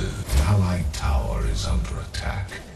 massive Allied tower is under attack.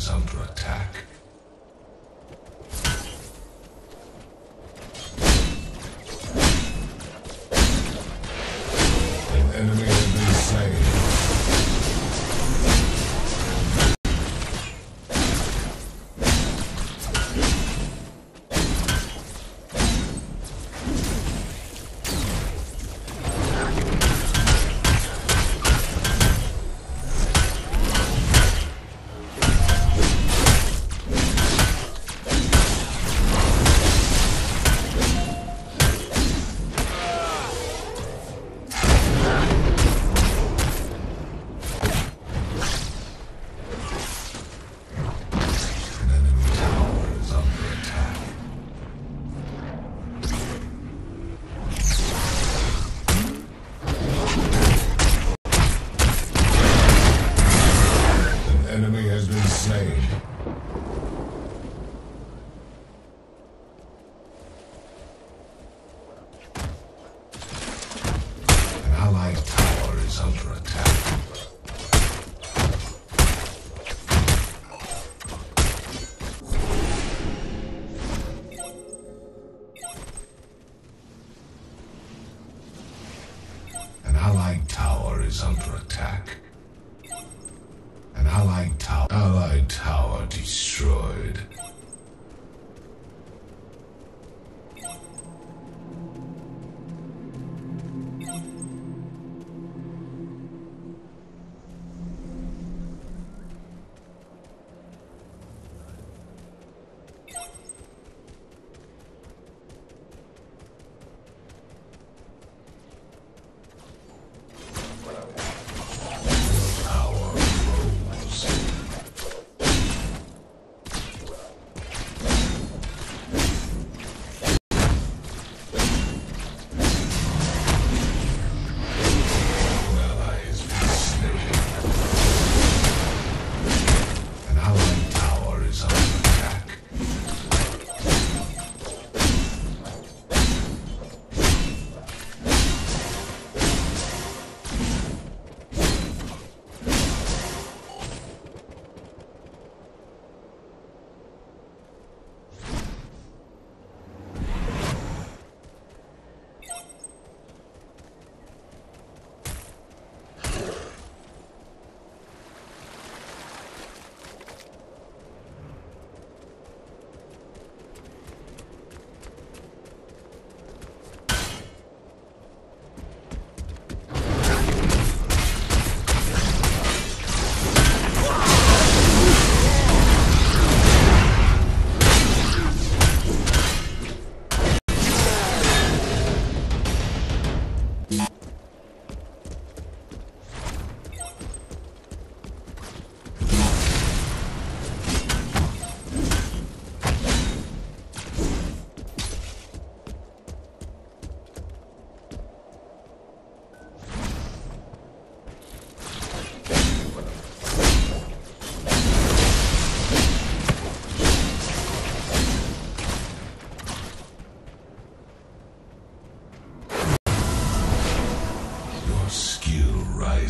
is under attack. Allied tower is under attack. An allied tower. Allied tower destroyed.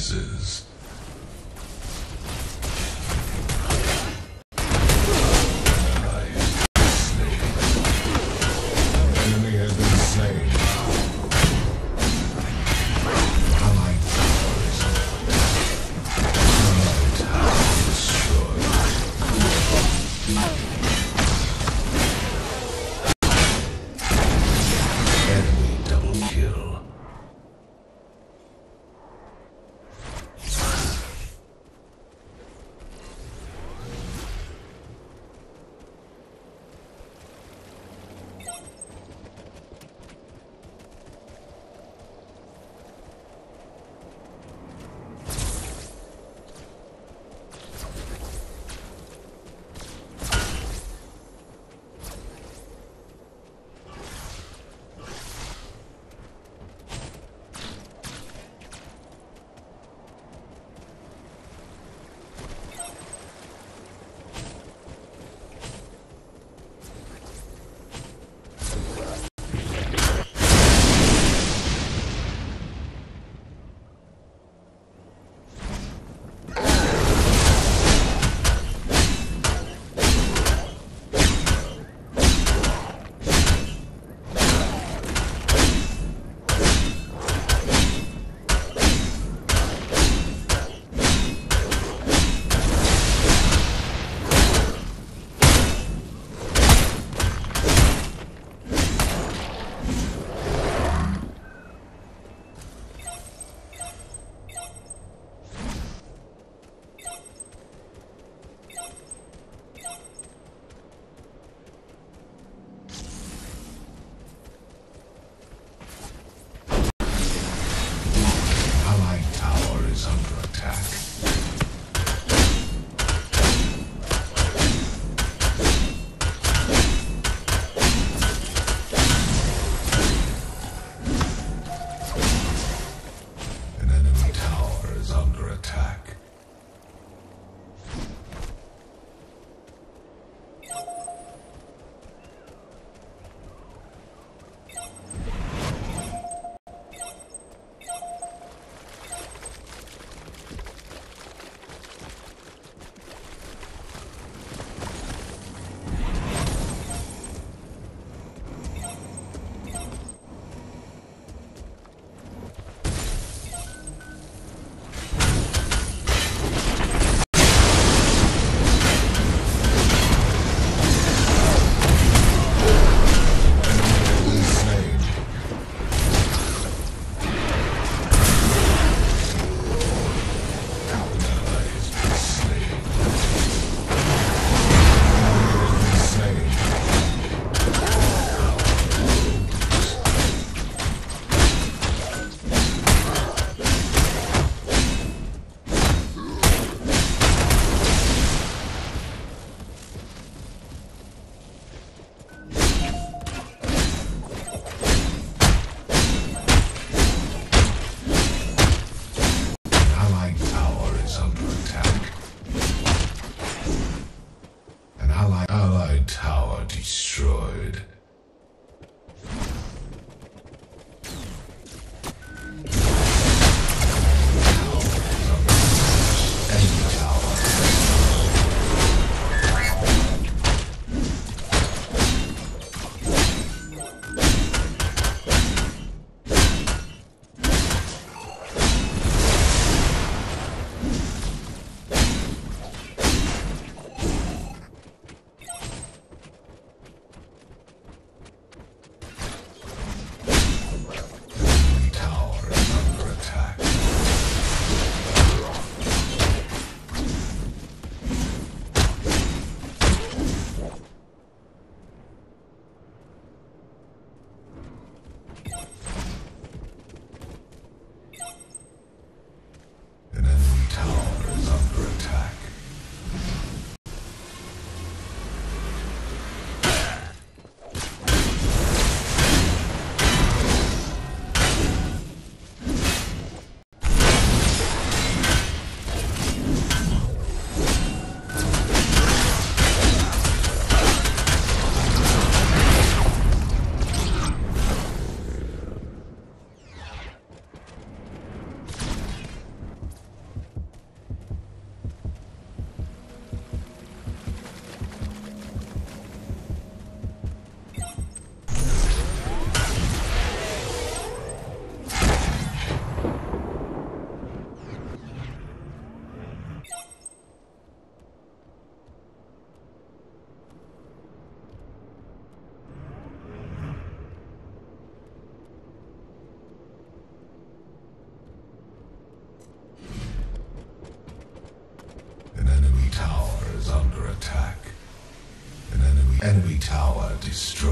places. Tower